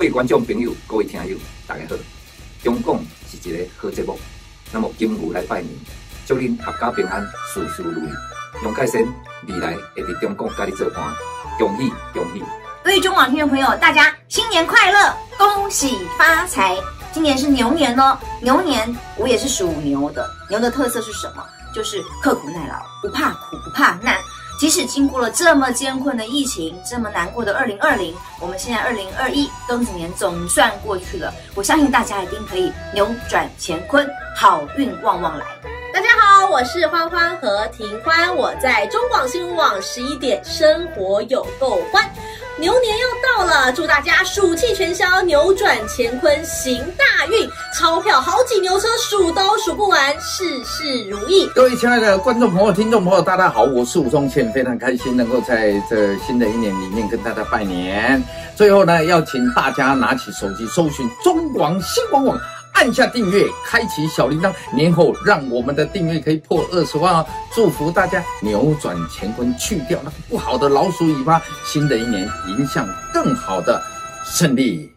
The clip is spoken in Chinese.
各位观众朋友、各位听友，大家好！中共是一个好节目，那么今日来拜年，祝您阖家平安，事事如意。杨开生未来会伫中共甲你做伴，恭喜恭喜！各位中网听众朋友，大家新年快乐，恭喜发财！今年是牛年哦，牛年我也是属牛的。牛的特色是什么？就是刻苦耐劳，不怕苦，不怕难。即使经过了这么艰困的疫情，这么难过的二零二零，我们现在二零二一庚子年总算过去了。我相信大家一定可以扭转乾坤，好运旺旺来。大家好，我是欢欢和婷欢，我在中广新闻网十一点，生活有够欢。牛年要到了，祝大家暑气全消，扭转乾坤，行大运，钞票好几牛车，数都数不完，事事如意。各位亲爱的观众朋友、听众朋友，大家好，我是吴宗宪，非常开心能够在这新的一年里面跟大家拜年。最后呢，要请大家拿起手机搜寻中广新闻网。按下订阅，开启小铃铛，年后让我们的订阅可以破二十万哦！祝福大家扭转乾坤，去掉那个不好的老鼠尾巴，新的一年迎向更好的胜利。